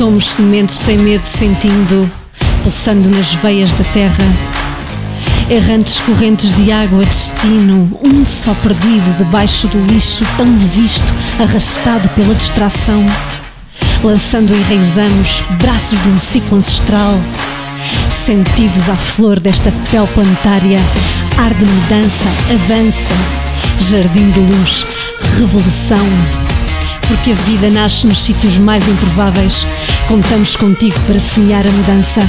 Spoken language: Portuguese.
Somos sementes sem medo, sentindo, pulsando nas veias da terra. Errantes correntes de água, destino, um só perdido debaixo do lixo tão visto, arrastado pela distração. Lançando enraizamos, braços de um ciclo ancestral, sentidos à flor desta pele planetária, ar de mudança, avança, jardim de luz, revolução. Porque a vida nasce nos sítios mais improváveis. Contamos contigo para sonhar a mudança.